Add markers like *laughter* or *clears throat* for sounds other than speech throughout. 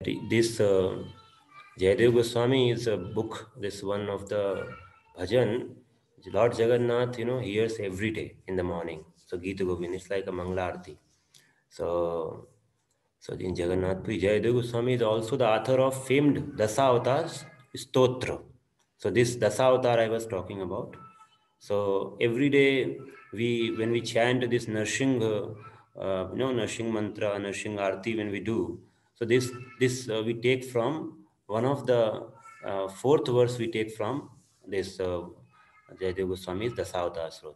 this uh, Jayadev Goswami is a book, this one of the bhajan, Lord Jagannath, you know, hears every day in the morning. So Gita Govind, it's like a Mangla Arti. So, so in Jagannath Puri, Jayadev Goswami is also the author of famed Dasa Avatars Stotra. So this Dasa Avatar I was talking about. So every day we, when we chant this Narsingh, uh, you know, Narsingh mantra, Narsingh Arti, when we do, so this, this uh, we take from one of the uh, fourth verse we take from this uh, Jayadev Goswami's Dasavata Srot.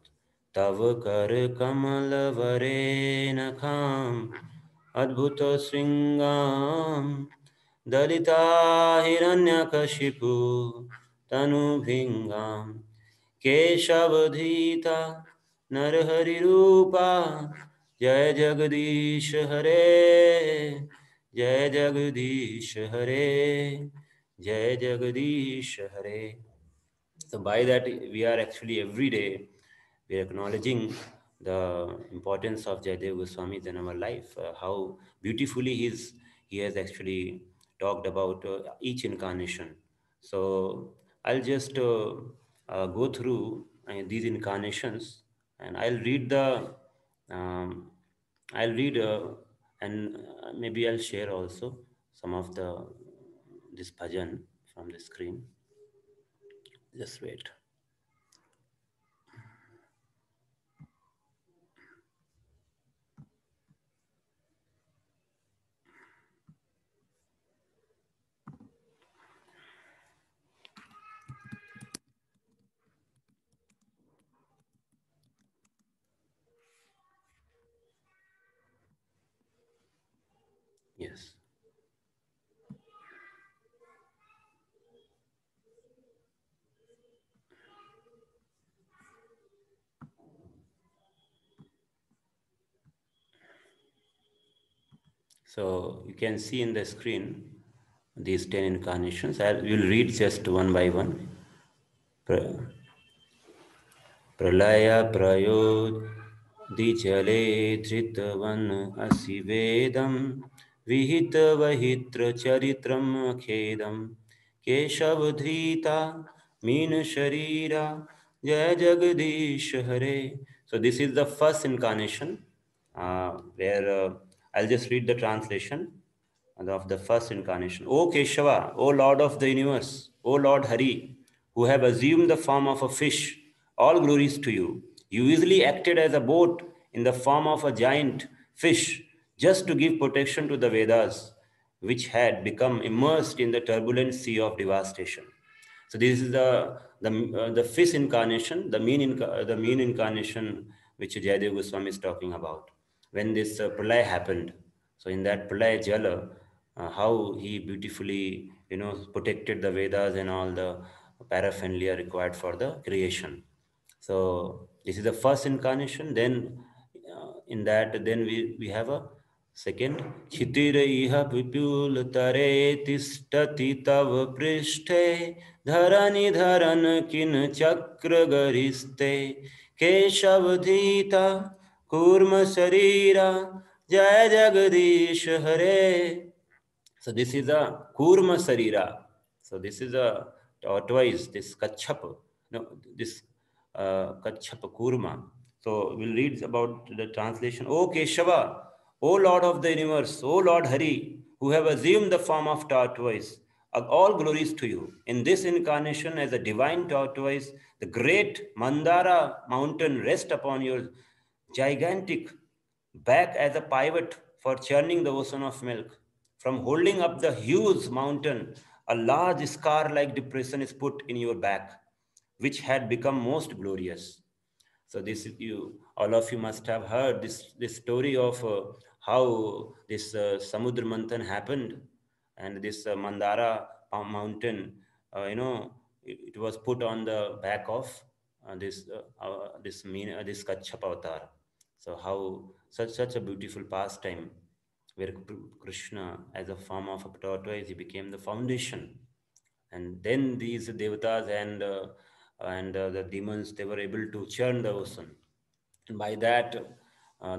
Tav kar kamal vare nakham adbhuta sringam dalita hiranyakashipu tanu bhingam keshavadhita narhari rupa jai jagadish hare जय जगदीश हरे जय जगदीश हरे so by that we are actually every day we are acknowledging the importance of Jayadev Goswami in our life uh, how beautifully he's he has actually talked about uh, each incarnation so i'll just uh, uh go through uh, these incarnations and i'll read the um, i'll read uh, and uh, maybe I'll share also some of the this bhajan from the screen. Just wait. Yes. So you can see in the screen these 10 incarnations. I will read just one by one. Pralaya Prayod Dijale Dhritvan Asivedam विहितवहित्रचरित्रम् खेदं केशवधृता मीनशरीरा जय जगदीश हरे So this is the first incarnation uh, where uh, I'll just read the translation of the first incarnation. O Keshava, O Lord of the universe, O Lord Hari, who have assumed the form of a fish, all glories to you. You easily acted as a boat in the form of a giant fish just to give protection to the Vedas, which had become immersed in the turbulent sea of devastation. So this is the the, uh, the fifth incarnation, the mean the Meen incarnation which Jayadev Goswami is talking about. When this uh, pralay happened, so in that pralay jala, uh, how he beautifully you know protected the Vedas and all the paraphernalia required for the creation. So this is the first incarnation. Then uh, in that, then we we have a second क्षितिर विपुल तरे तिष्ठति तव पृष्ठे धरनि धरन किन चक्र गरिस्ते केशवधीता Kurma Sarira Jai Jagadish Hare. So this is a Kurma Sarira. So this is a tortoise, this Kachap, no, this uh, Kachap Kurma. So we'll read about the translation. O Keshava, O Lord of the universe, O Lord Hari, who have assumed the form of tortoise, all glories to you. In this incarnation as a divine tortoise, the great Mandara mountain rest upon your gigantic back as a pivot for churning the ocean of milk. From holding up the huge mountain, a large scar-like depression is put in your back, which had become most glorious. So this is you, all of you must have heard this, this story of uh, how this uh, Samudra happened and this uh, Mandara mountain, uh, you know, it, it, was put on the back of uh, this uh, uh, this mean this Kachap avatar. So how such such a beautiful pastime where Krishna, as a form of a tortoise, he became the foundation, and then these devatas and and the demons they were able to churn the ocean, and by that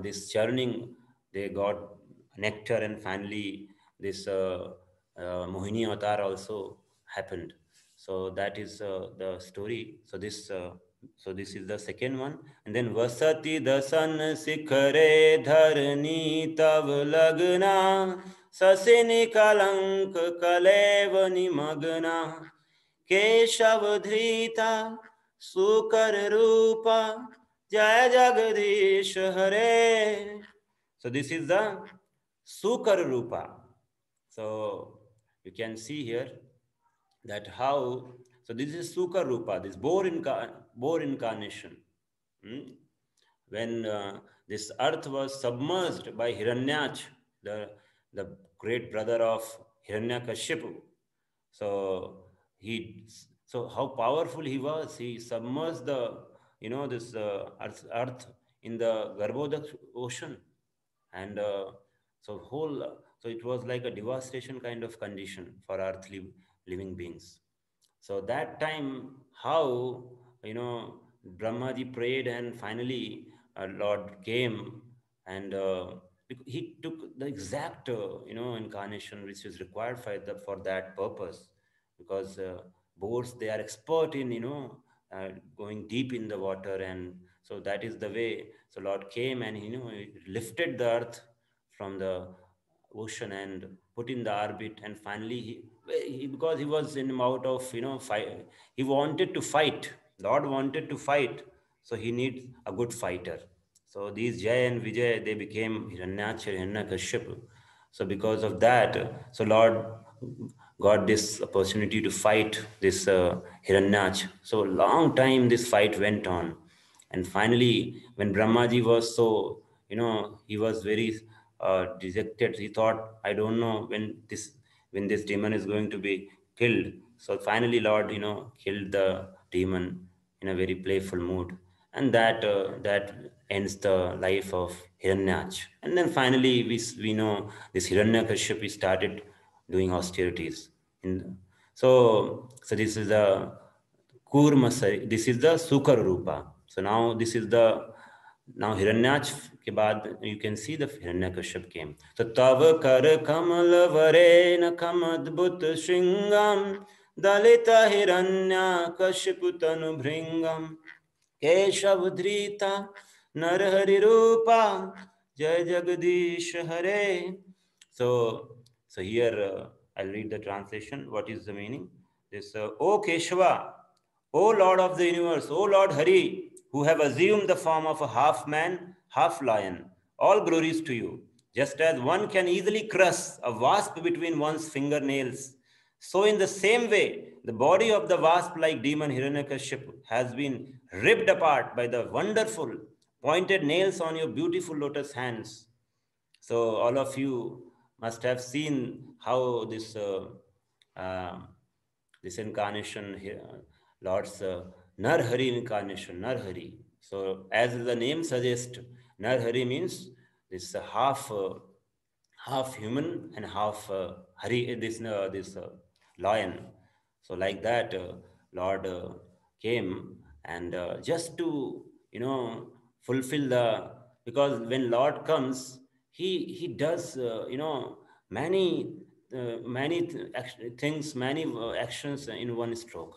this churning they got nectar and finally this uh, uh, Mohini avatar also happened. So that is uh, the story. So this uh, so this is the second one. And then Vasati dasan sikhare dharani tav lagna sasini kalank kalevani magna keshav dhrita sukar rupa jaya jagadish hare. So this is the sukar rupa. So you can see here that how so this is Sukha Rupa, this boar, boar incarnation. Hmm? When uh, this earth was submerged by Hiranyaksha, the, the great brother of Hiranyakashipu. So he, so how powerful he was. He submerged the, you know, this uh, earth, earth in the Garbhodak ocean. And uh, so whole, so it was like a devastation kind of condition for earthly living beings. So that time, how, you know, Brahmaji prayed and finally uh, Lord came and uh, he took the exact, uh, you know, incarnation which is required for, the, for that purpose because uh, boars, they are expert in, you know, uh, going deep in the water and so that is the way. So Lord came and, you know, lifted the earth from the ocean and put in the orbit and finally he, he, because he was in out of you know fight he wanted to fight lord wanted to fight so he needs a good fighter so these jay and vijay they became hiranyaksha hiranyakashipu so because of that so lord got this opportunity to fight this uh, hiranyaksha so long time this fight went on and finally when brahmaji was so you know he was very uh, dejected. He thought, I don't know when this when this demon is going to be killed. So finally, Lord, you know, killed the demon in a very playful mood and that uh, that ends the life of Hiranyaksha. And then finally, we, we know this Hiranyakashipu started doing austerities. In, so, so this is the Kurma, this is the Sukar Rupa. So now this is the, now Hiranyaksha ke baad, you can see the Hiranyakashipu came. So, Tav kar kamal varena kamadbut shingam दलित हिण्यकशपुतनु भृंगम केशव धृता नरहरि रूपा जय जगदीश हरे। So so here I read the translation what is the meaning this O Keshava O lord of the universe O lord Hari who have assumed the form of a half man half lion all glories to you just as one can easily crush a wasp between one fingernails so in the same way, the body of the wasp-like demon Hiranyakashipu has been ripped apart by the wonderful pointed nails on your beautiful lotus hands. So all of you must have seen how this uh, uh, this incarnation here, Lord's uh, Narhari incarnation, Narhari. So as the name suggests, Narhari means this half uh, half human and half uh, Hari, this, uh, this lion. So like that, uh, Lord came and just to, you know, fulfill the, because when Lord comes, he, he does, you know, many, many th things, many actions in one stroke.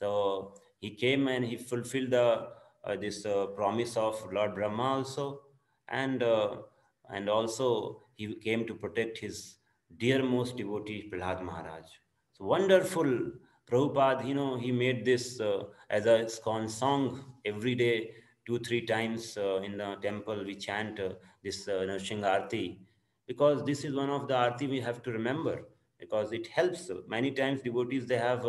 So he came and he fulfilled the uh, this uh, promise of Lord Brahma also, and uh, and also he came to protect his dearmost devotee Prahlad Maharaj. Wonderful. Prabhupada, you know, he made this uh, as a ISKCON song every day, two, three times uh, in the temple. We chant uh, this uh, Arti because this is one of the Arti we have to remember. Because it helps. Many times devotees, they have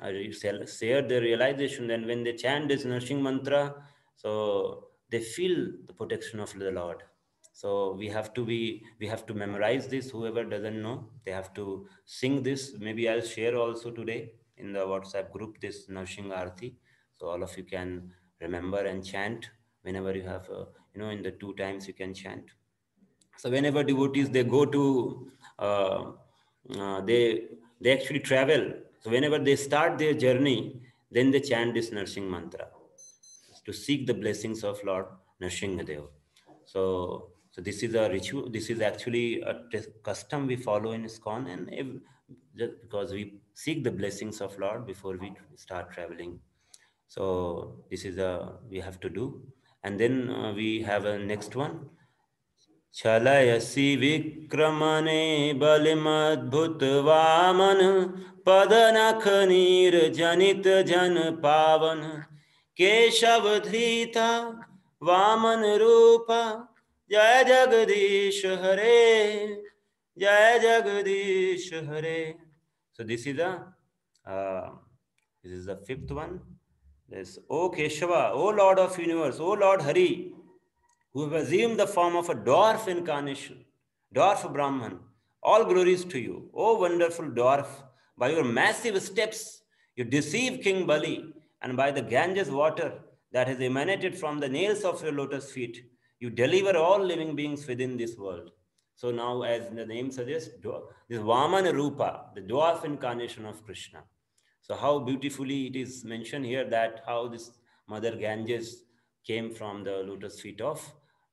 share their realization. Then when they chant this Narsingh mantra so they feel the protection of the lord so we have to be we have to memorize this. Whoever doesn't know they have to sing this. Maybe i'll share also today in the whatsapp group this Narsingh arti so all of you can remember and chant whenever you have uh, you know in the two times you can chant. So whenever devotees they go to uh, uh, they they actually travel. So whenever they start their journey, then they chant this Narsingh mantra to seek the blessings of Lord Nrsimhadev. So So this is a ritual. This is actually a custom we follow in ISKCON, and if, just because we seek the blessings of Lord before we start traveling. So this is a we have to do, and then uh, we have a next one. छलयसि विक्रमणे बलिमद्भुत Vaman पदनख नीर जनित जन पावन केशव धृता वामन रूपा जय जगदीश हरे जय जगदीश हरे so this is the uh, this is the fifth one this o keshava o lord of universe o lord hari who have assumed the form of a dwarf incarnation dwarf brahman all glories to you o wonderful dwarf by your massive steps you deceive king bali and by the ganges water that has emanated from the nails of your lotus feet you deliver all living beings within this world. So now, as the name suggests, this Vamana Rupa, the dwarf incarnation of Krishna. So how beautifully it is mentioned here that how this Mother Ganges came from the lotus feet of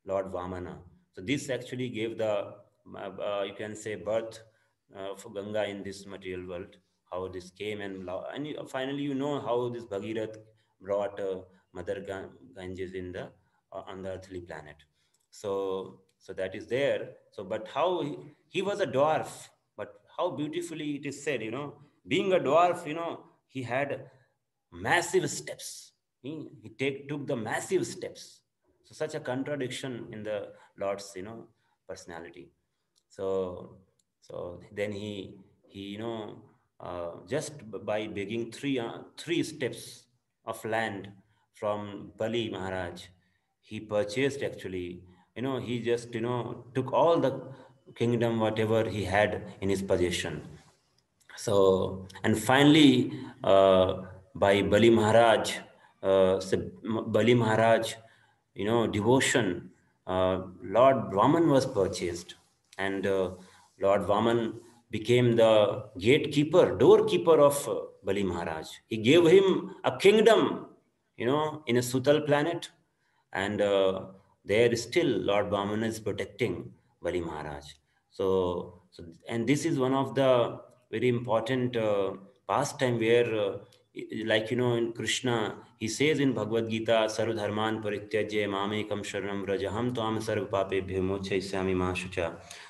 Lord Vamana. So this actually gave the, uh, you can say, birth uh, for Ganga in this material world, how this came and, and finally you know how this Bhagirath brought uh, Mother Ganges in the uh, on the earthly planet. So, so that is there. So, but how he, he was a dwarf, but how beautifully it is said, you know, being a dwarf, you know, he had massive steps. He, he take, took the massive steps. So such a contradiction in the Lord's, you know, personality. So, so then he, he, you know, uh, just by begging three, uh, three steps of land from Bali Maharaj, he purchased actually. You know he just you know took all the kingdom whatever he had in his possession. So and finally uh, by bali maharaj uh, bali maharaj you know devotion uh, lord vaman was purchased. And uh, lord vaman became the gatekeeper doorkeeper of uh, bali maharaj. He gave him a kingdom you know in a sutal planet and uh, there still Lord Vamana is protecting Bali Maharaj. So, so, and this is one of the very important uh, pastime where, uh, like you know, in Krishna, he says in Bhagavad Gita, Sarv Dharman Parityajya Mamekam Sharanam Vrajaham Tvam Sarv Pape Bhimochaisami Mashucha.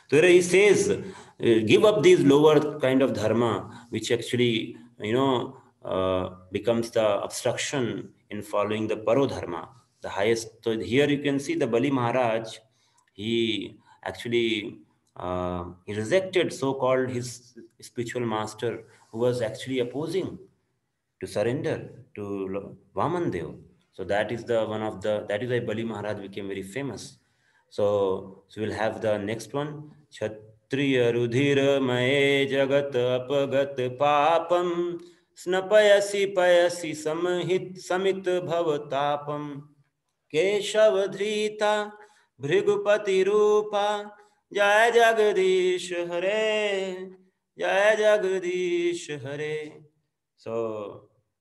So he says, give up these lower kind of dharma, which actually, you know, uh, becomes the obstruction in following the parodharma the highest. So here you can see the Bali Maharaj, he actually uh, he rejected so-called his spiritual master who was actually opposing to surrender to Vaman Dev. So that is the one of the that is why Bali Maharaj became very famous. So, so we'll have the next one. Kshatriya Rudhira Mae Jagat Apagat Papam Snapayasi Payasi Samhit Samit Bhavatapam Keshav धृता Bhrigupati रूपा जय जगदीश हरे, जय जगदीश हरे। So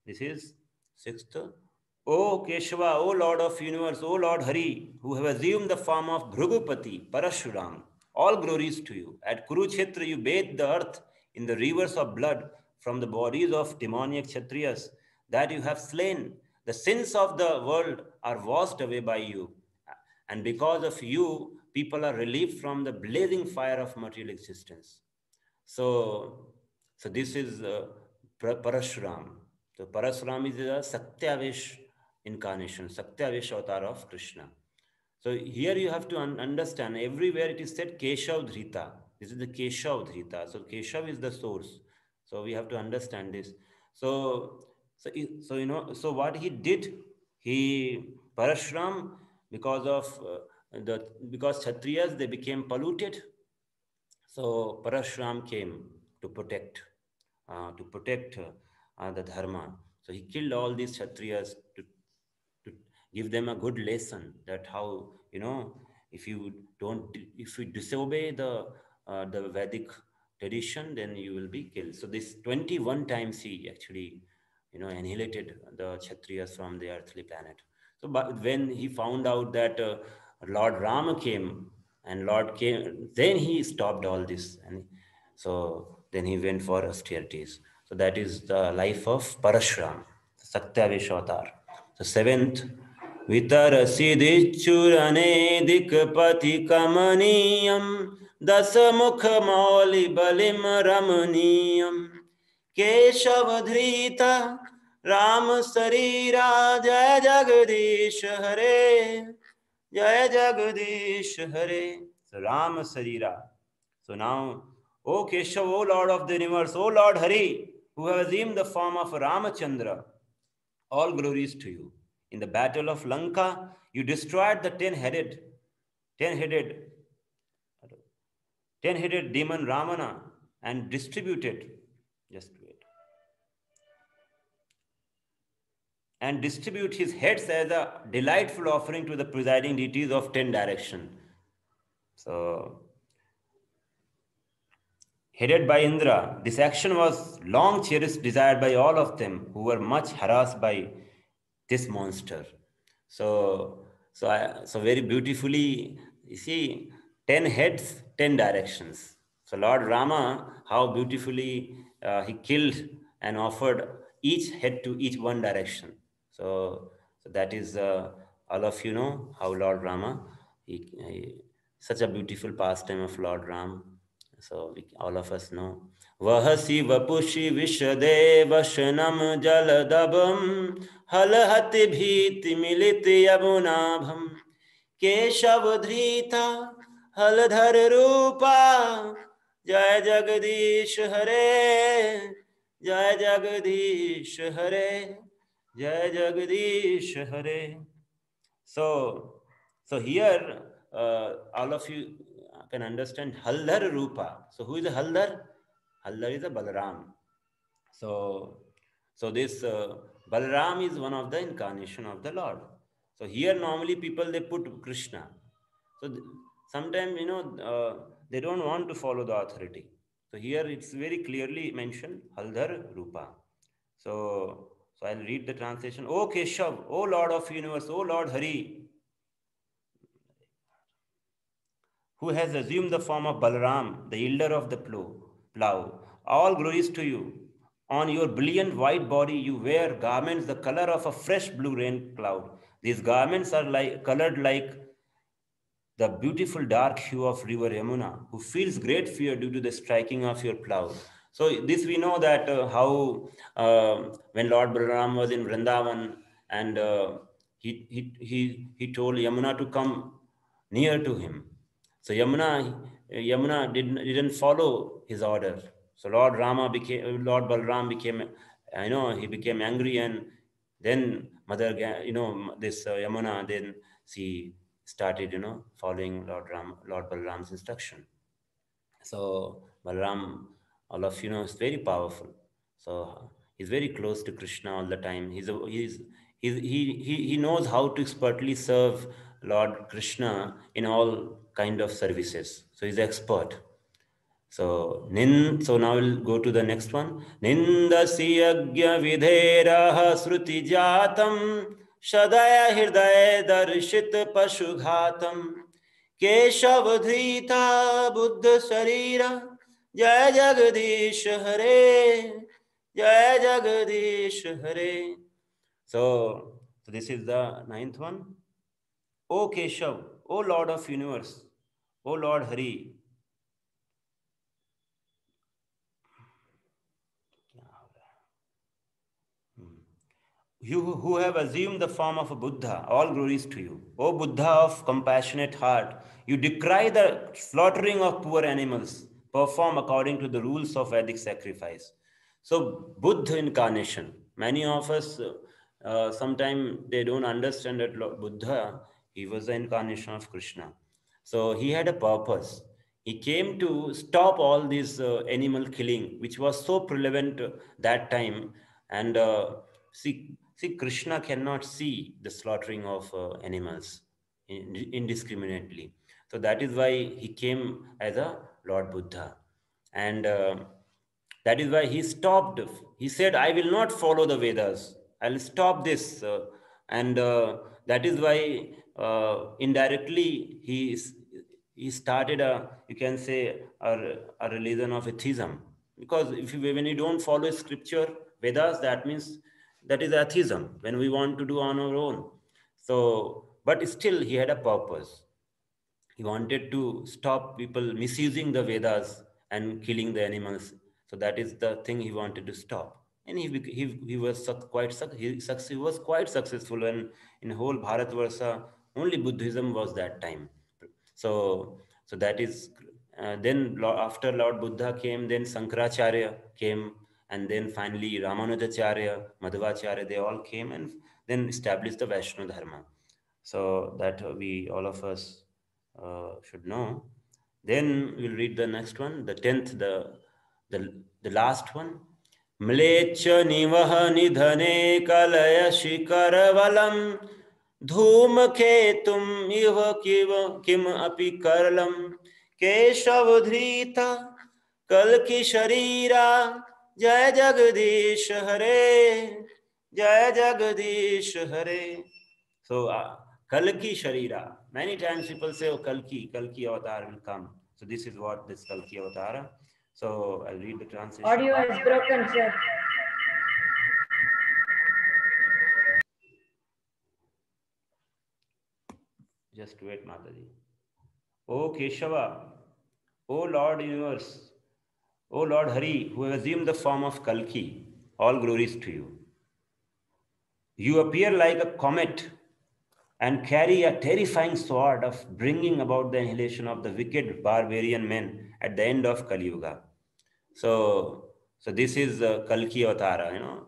this is six O Keshava, O lord of universe, O lord Hari who have assumed the form of Bhrigupati, Parashurama all glories to you at Kurukshetra you bathed the earth in the rivers of blood from the bodies of demoniac kshatriyas that you have slain the sins of the world are washed away by you. And because of you, people are relieved from the blazing fire of material existence. So, so this is uh, Parashuram. So Parashuram is a Shaktyavesh incarnation, Shaktyavesh avatar of Krishna. So here you have to un understand, everywhere it is said Keshav Dhrita. This is the Keshav Dhrita. So Keshav is the source. So we have to understand this. So so, so you know, so what he did, he Parashram, because of uh, the because Kshatriyas they became polluted. So Parashram came to protect, uh, to protect uh, the dharma. So he killed all these Kshatriyas to, to give them a good lesson that how you know if you don't if you disobey the uh, the Vedic tradition, then you will be killed. So this 21 times he actually you know, annihilated the Kshatriyas from the earthly planet. So, but when he found out that uh, Lord Rama came and Lord came, then he stopped all this. And so then he went for austerities. So that is the life of Parashram, Saktavishavatar. The seventh, Vitarasidichurane dikpati kamaniyam dasamukhamali Rama शरीरा जय जगदीश हरे जय जगदीश हरे। So, Rama शरीरा so now O Keshava O lord of the universe O lord Hari who have assumed the form of Ramachandra all glories to you in the battle of Lanka you destroyed the ten headed ten headed ten headed demon Ravana and distributed just and distribute his heads as a delightful offering to the presiding deities of ten direction. So, headed by Indra, this action was long cherished, desired by all of them who were much harassed by this monster. So, so, I, so very beautifully, you see, ten heads, ten directions. So Lord Rama, how beautifully uh, he killed and offered each head to each one direction. So, so that is uh, all of you know how Lord Rama, he, he, such a beautiful pastime of Lord Ram. So we, all of us know. वहसि वपुषि विशदेव शनम जलदबम हलहति भीति मिलित यमुनाभम केशव धृता हलधर रूपा जय जगदीश हरे जय जगदीश हरे Jai Jagadish Hare. So, so here uh, all of you can understand Haldhar Rupa. So who is Haldhar? Haldhar is a Balaram. So, so this uh, Balaram is one of the incarnation of the Lord. So here normally people they put Krishna. So sometimes you know uh, they don't want to follow the authority. So here it's very clearly mentioned Haldhar Rupa. So so I'll read the translation. O Keshav, O Lord of universe, O Lord Hari, who has assumed the form of Balaram, the yielder of the plough. All glories to you. On your brilliant white body, you wear garments the color of a fresh blue rain cloud. These garments are like colored like the beautiful dark hue of river Yamuna, who feels great fear due to the striking of your plough. So this we know that uh, how uh, when Lord Balaram was in Vrindavan and uh, he, he, he, he told Yamuna to come near to him. So Yamuna, Yamuna didn't, didn't follow his order. So Lord Rama became, Lord Balaram became, I know, he became angry and then Mother, you know, this uh, Yamuna, then she started, you know, following Lord Ram, Lord Balaram's instruction. So Balaram all of you know is very powerful. So he's very close to krishna all the time. He's a, he's, he, he he knows how to expertly serve lord krishna in all kind of services. So he's expert. So nin so now we'll go to the next one. Nindasi agya vidherah sruti jatam shadaya hridaya darshit pashughatam. Keshavadhrita buddha sarira जय जगदीश हरे जय जगदीश हरे so this is the ninth one o keshav o lord of universe o lord hari You who have assumed the form of a Buddha, all glories to you. O Buddha of compassionate heart, you decry the slaughtering of poor animals perform according to the rules of Vedic sacrifice. So, Buddha incarnation, many of us uh, sometimes they don't understand that Lord Buddha, he was the incarnation of Krishna. So, he had a purpose. He came to stop all this uh, animal killing, which was so prevalent uh, that time. And uh, see, see, Krishna cannot see the slaughtering of uh, animals indiscriminately. So that is why he came as a Lord Buddha. And uh, that is why he stopped. He said, I will not follow the Vedas. I'll stop this. Uh, and uh, that is why uh, indirectly he, he started a, you can say, a, a religion of atheism. Because if you, when you don't follow scripture, Vedas, that means that is atheism, when we want to do on our own. So, but still he had a purpose. He wanted to stop people misusing the Vedas and killing the animals. So that is the thing he wanted to stop. And he, he, he was quite he, he was quite successful and in whole Bharatvarsha only Buddhism was that time. So so that is uh, then after Lord Buddha came, then Sankaracharya came, and then finally Ramanujacharya, Madhvacharya, they all came and then established the Vaishnava Dharma. So that we all of us should know. Then we'll read the next one, the tenth, the the, the last one. म्लेच्छ निवह निधने कलय शिखरवलम् धूमकेतुम् इव किव किम अपि करलम केशवधृता कल की शरीरा जय जगदीश हरे जय जगदीश हरे सो कल की शरीरा many times people say oh kalki kalki avatar will come so this is what this kalki avatar so i'll read the translation audio is broken sir Just wait, Mataji. O Keshava, O Lord Universe, O Lord Hari, who have assumed the form of Kalki, all glories to you. You appear like a comet and carry a terrifying sword of bringing about the annihilation of the wicked barbarian men at the end of Kali Yuga. So, so this is the Kalki Avatara, you know.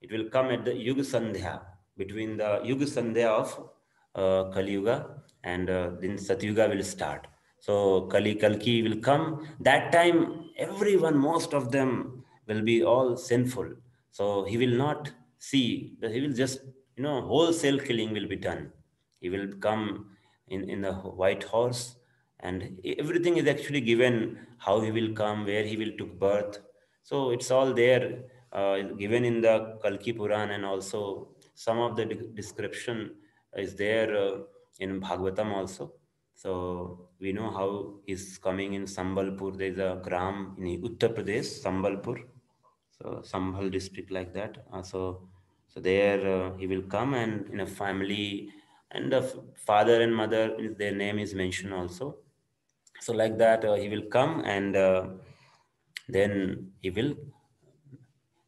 It will come at the Yuga Sandhya, between the Yuga Sandhya of uh, Kali Yuga and uh, then Satyuga will start. So Kali Kalki will come. That time, everyone, most of them will be all sinful. So he will not see, he will just, you know, wholesale killing will be done. He will come in, in the white horse and everything is actually given how he will come, where he will took birth. So it's all there uh, given in the Kalki Puran and also some of the description is there uh, in Bhagavatam also. So we know how he's coming in Sambalpur. There's a gram in Uttar Pradesh, Sambalpur. So Sambhal district like that. Uh, so so there uh, he will come and in a family and the father and mother, their name is mentioned also. So like that uh, he will come and uh, then he will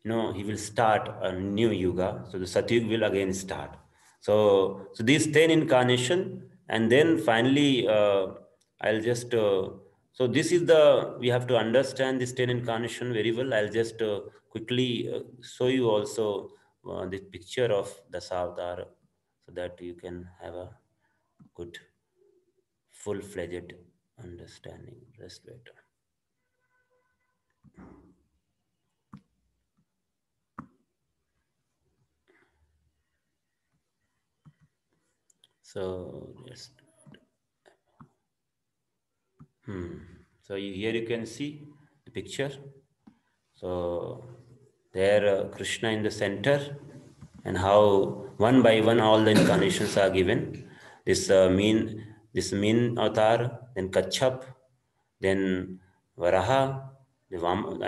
you know he will start a new yuga. So the Satyug will again start. So, so these 10 incarnation and then finally uh, I'll just, uh, so this is the, we have to understand this 10 incarnation very well. I'll just uh, quickly show you also uh, the picture of the Dashavatar so that you can have a good full-fledged understanding. Wait. So just hmm. So here you can see the picture. So there uh, Krishna in the center and how one by one all the incarnations are given. This uh, mean this Meen avatar, then Kachap, then Varaha,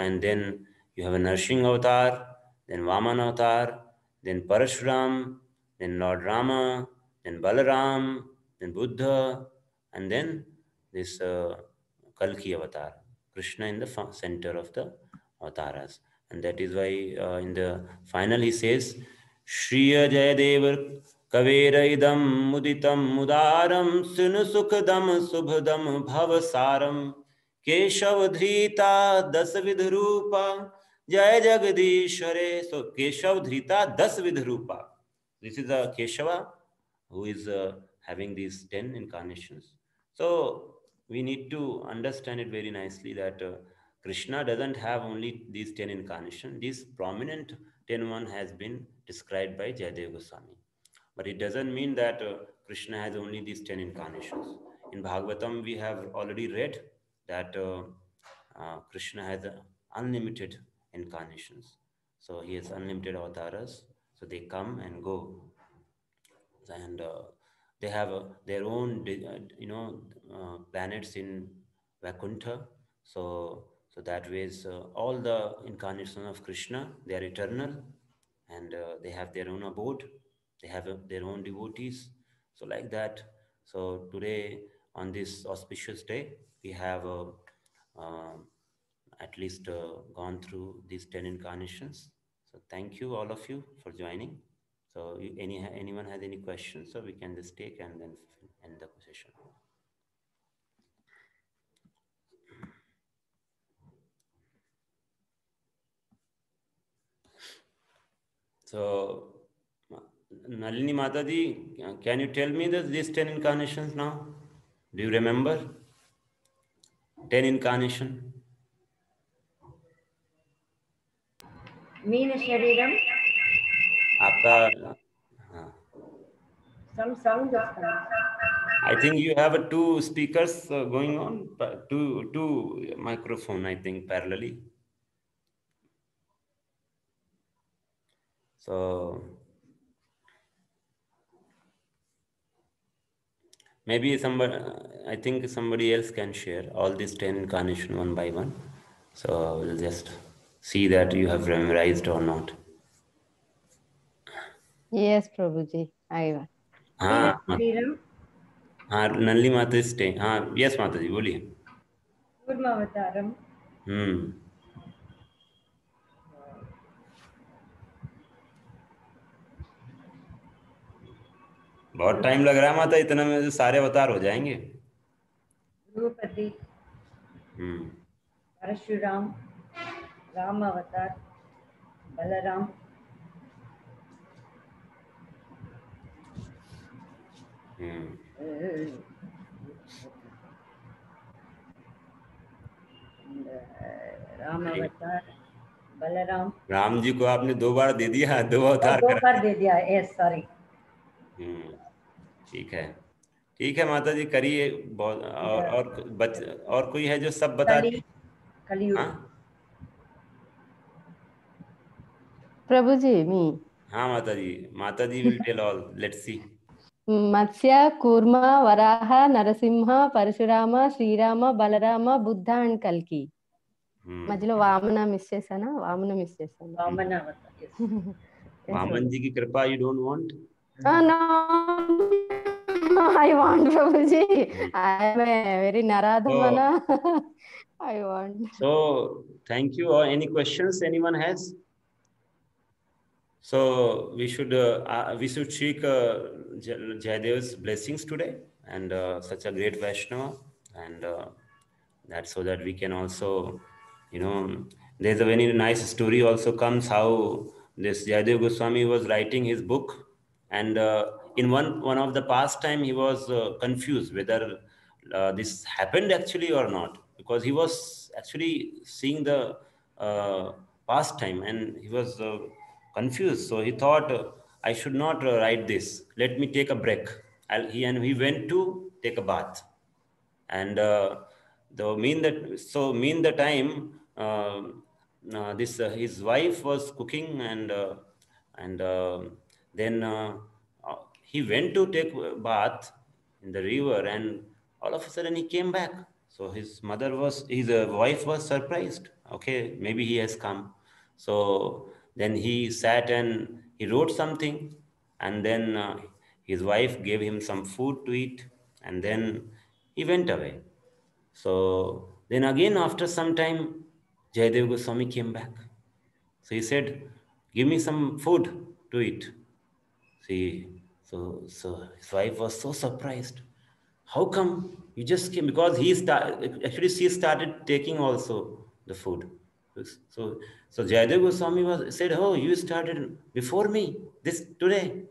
and then you have a Narsingh avatar, then Vaman avatar, then Parashuram, then Lord Rama, then Balaram, then Buddha, and then this uh, Kalki avatar, Krishna in the center of the avatars. And that is why uh, in the final he says, Shriya Jayadevar Kavera idam muditam mudaram sunu sukhadam subhadam bhavasaram keshav das vidrupa jaya jagadishare. So keshav das vidrupa. This is a Keshava who is uh, having these 10 incarnations. So we need to understand it very nicely that uh, Krishna doesn't have only these 10 incarnations. This prominent 10 one has been described by Jayadeva Goswami. But it doesn't mean that uh, Krishna has only these 10 incarnations. In Bhagavatam, we have already read that uh, uh, Krishna has unlimited incarnations. So he has unlimited avatars. So they come and go and uh, they have uh, their own, uh, you know, planets in Vaikuntha. So, so that ways, uh, all the incarnations of Krishna, they are eternal, and uh, they have their own abode. They have uh, their own devotees. So, like that. So today, on this auspicious day, we have at least gone through these ten incarnations. So, thank you all of you for joining. So any anyone has any questions, so we can just take and then end the session. So, Nalini Mataji, can you tell me this, these 10 incarnations now? Do you remember? 10 incarnation. Meen Shariram. Some sound. I think you have two speakers uh, going on, two two microphone. I think parallelly. So maybe somebody, I think somebody else can share all these ten incarnation one by one. So we'll just see that you have memorized or not. Yes, Prabhuji. I will. हाँ हाँ नल्ली माता stay हाँ yes माता जी बोलिए कूर्मावतारम हम्म बहुत time लग रहा है माता इतना में तो सारे अवतार हो जाएँगे। द्रौपदी हम्म। परशुराम राम अवतार बलराम। राम अवतार बलराम। राम जी को आपने दो बार दे दिया दो अवतार दो बार दे दिया सॉरी हम्म, ठीक है ठीक है माता जी करिए बहुत और और बच और कोई है जो सब बता कलियुग हाँ? प्रभु जी मी हाँ माता जी माता जी will tell all let's see Matsya Kurma Varaha Narasimha Parashurama Srirama Balarama Buddha and కల్కి మధ్యలో వామన మిస్ చేశానా వామన మిస్ చేశాను వామన *laughs* వామన్ जी की कृपा you don't want no I want Prabhuji. I am a very naradhamana. So, *laughs* I want. so thank you. Or any questions anyone has? So we should uh, uh, we should seek uh, Jayadev's blessings today and uh, such a great Vaishnava and uh, that so that we can also, you know, there's a very nice story also comes how this Jayadev Goswami was writing his book and uh, in one one of the past time he was uh, confused whether uh, this happened actually or not because he was actually seeing the past time and he was confused. So he thought, I should not write this. Let me take a break. I'll, he and he went to take a bath, and uh, the mean that so mean the time uh, uh, this uh, his wife was cooking and and then uh, uh, he went to take a bath in the river and all of a sudden he came back. So his mother was his uh, wife was surprised. Okay, maybe he has come. So then he sat and he wrote something, and then uh, his wife gave him some food to eat, and then he went away. So then again, after some time, Jayadev Goswami came back. So he said, Give me some food to eat. See, so, so his wife was so surprised. How come you just came? Because he started, actually, she started taking also the food. So, so Jayadev Goswami was said, "Oh, you started before me this today."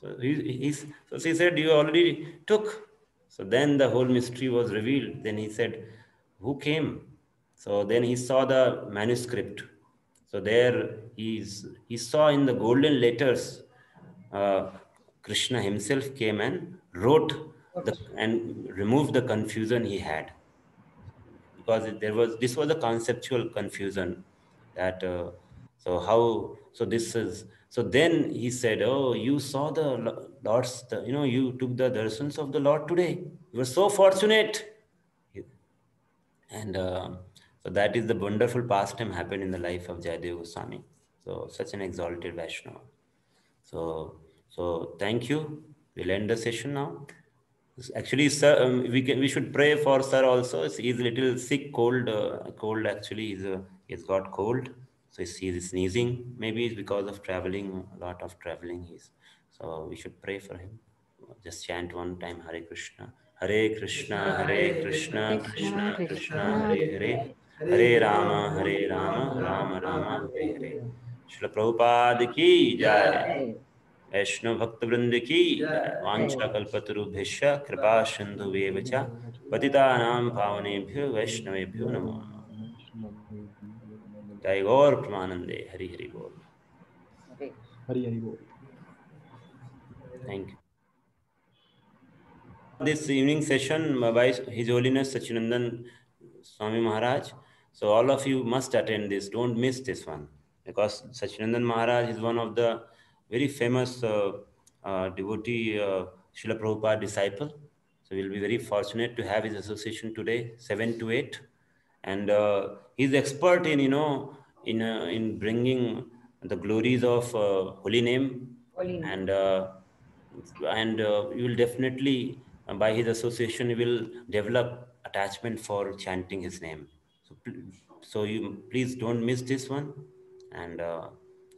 So he, he's, so she said, "You already took." So then the whole mystery was revealed. Then he said, "Who came?" So then he saw the manuscript. So there he's, he saw in the golden letters, uh, Krishna himself came and wrote the, and removed the confusion he had because there was this was a conceptual confusion that uh, So how? So this is. So then he said, "Oh, you saw the Lord's. The, you know, you took the darsans of the Lord today. You were so fortunate." And uh, so that is the wonderful pastime happened in the life of Jayadev Goswami. So such an exalted Vaishnava. So so thank you. We'll end the session now. Actually, sir, um, we can we should pray for sir also. He's a little sick, cold, uh, cold. Actually, he's uh, he's got cold, so he's, he's sneezing. Maybe it's because of traveling, a lot of traveling. He's so we should pray for him. Just chant one time, Hare Krishna, Hare Krishna, Hare Krishna, Krishna Krishna, Hare Hare, Hare Rama, Hare Rama, Rama Rama, Hare Hare. Srila Prabhupada ki jai. वैष्णव भक्त वृंद की वांछा कल्पतरुभ्य कृपा सिंधु पतिता पावनेभ्यो वैष्णवेभ्यो नमो गौर प्रमानंदे हरि हरि बोल। हरि हरि बोल। Sachinandan Swami Maharaj so all of you must attend because Sachinandan Maharaj is one of the very famous uh, uh, devotee, uh, Srila Prabhupada disciple. So we'll be very fortunate to have his association today, 7 to 8. And uh, he's expert in, you know, in, uh, in bringing the glories of uh, holy name. Holy name. And, uh, and uh, you will definitely, by his association, you will develop attachment for chanting his name. So, so you please don't miss this one. And uh,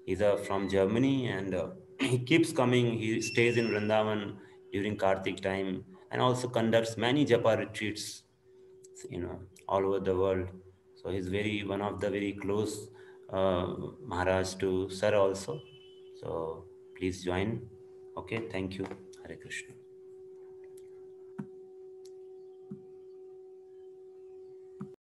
He's uh, from Germany and uh, *clears throat* he keeps coming. He stays in Vrindavan during Kartik time and also conducts many japa retreats, you know, all over the world. So he's very one of the very close uh, Maharaj to Sir also. So please join. Okay, thank you. Hare Krishna.